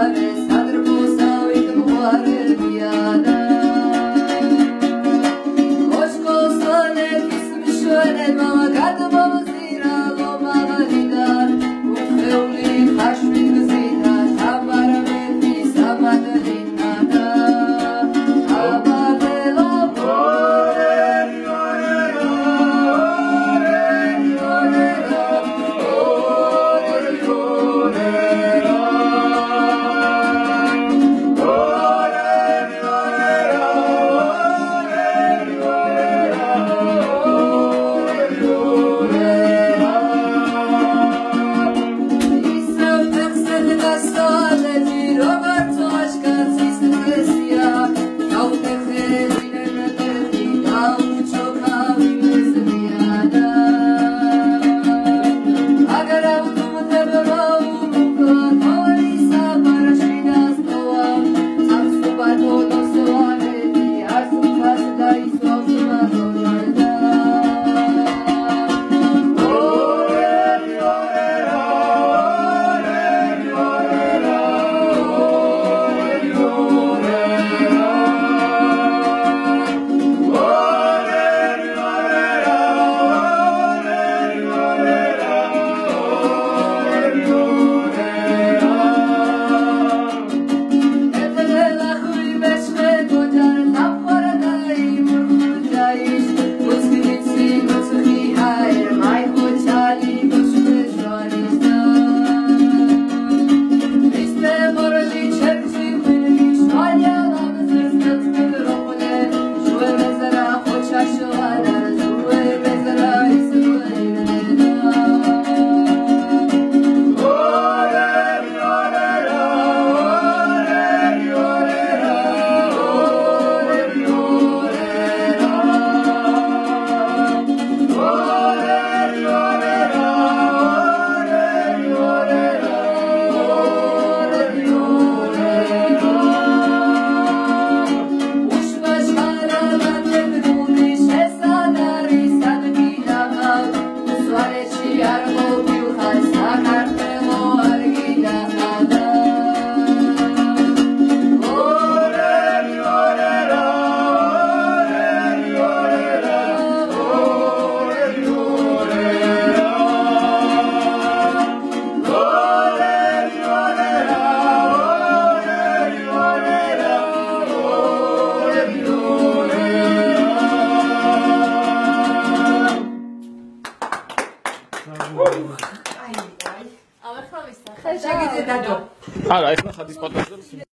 çare Sadır bu Thank the აი აი. აბა ხა ვისახე. შეგიძლიათ დადო. არა, ეხლა ხადის პატარზე